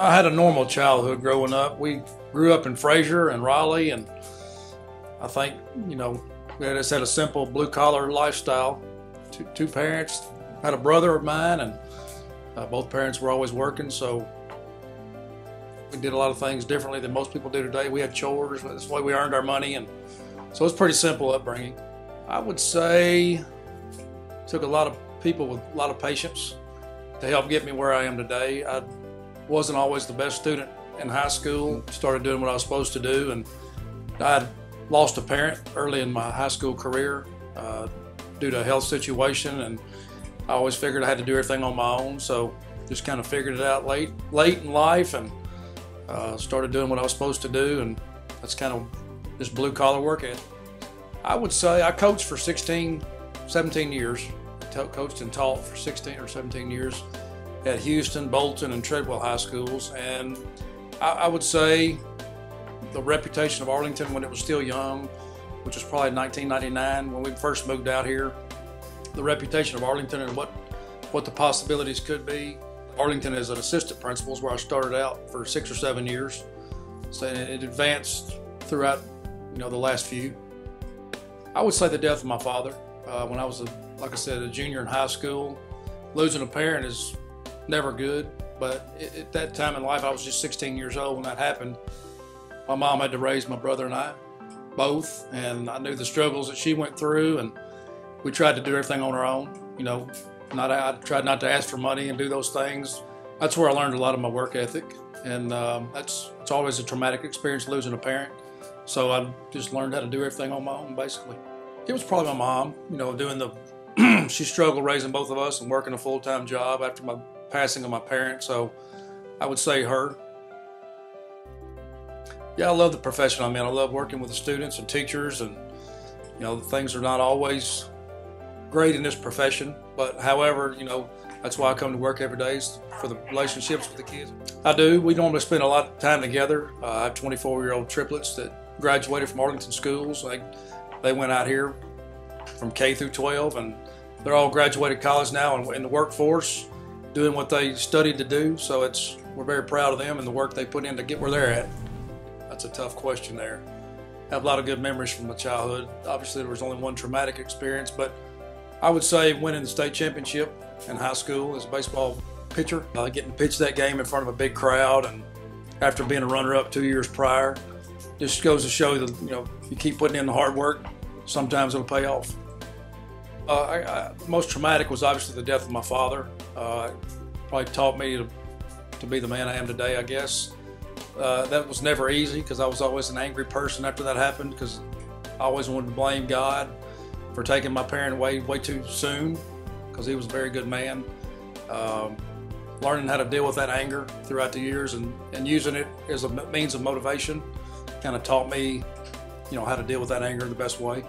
I had a normal childhood growing up. We grew up in Frayser and Raleigh, and I think, you know, we just had a simple blue collar lifestyle. Two, two parents, had a brother of mine, and uh, both parents were always working, so we did a lot of things differently than most people do today. We had chores, that's the way we earned our money, and so it's pretty simple upbringing. I would say took a lot of people with a lot of patience to help get me where I am today. I wasn't always the best student in high school. Started doing what I was supposed to do, and I lost a parent early in my high school career uh, due to a health situation, and I always figured I had to do everything on my own. So just kind of figured it out late, late in life, and uh, started doing what I was supposed to do, and that's kind of this blue collar work ethic. I would say I coached for 16, 17 years. Coached and taught for 16 or 17 years at Houston, Bolton, and Treadwell high schools, and I, I would say the reputation of Arlington when it was still young, which was probably 1999 when we first moved out here. The reputation of Arlington and what what the possibilities could be. Arlington as an assistant principal where I started out for six or seven years. So it advanced throughout, you know, the last few. I would say the death of my father uh, when I was, a, like I said, a junior in high school. Losing a parent is never good, but at that time in life, I was just 16 years old when that happened. My mom had to raise my brother and I, both, and I knew the struggles that she went through, and we tried to do everything on our own. You know, not I tried not to ask for money and do those things. That's where I learned a lot of my work ethic, and um, that's it's always a traumatic experience losing a parent. So I just learned how to do everything on my own, basically. It was probably my mom, you know, doing the. she struggled raising both of us and working a full time job after my passing of my parents. So I would say her. Yeah, I love the profession I'm in. I love working with the students and teachers, and you know, things are not always great in this profession. But however, you know, that's why I come to work every day for the relationships with the kids. I do. We normally spend a lot of time together. Uh, I have 24 year old triplets that graduated from Arlington schools. They, they went out here from K through 12, and they're all graduated college now and in the workforce, doing what they studied to do. So it's we're very proud of them and the work they put in to get where they're at. That's a tough question there. I have a lot of good memories from my childhood. Obviously, there was only one traumatic experience, but I would say winning the state championship in high school as a baseball pitcher, uh, getting to pitch that game in front of a big crowd, and after being a runner-up two years prior, just goes to show that you know you keep putting in the hard work, sometimes it'll pay off. Uh, I, I, most traumatic was obviously the death of my father. Uh, probably taught me to, to be the man I am today, I guess. Uh, that was never easy because I was always an angry person after that happened because I always wanted to blame God for taking my parent away way too soon because he was a very good man. Um, learning how to deal with that anger throughout the years and, and using it as a means of motivation kind of taught me, you know, how to deal with that anger the best way.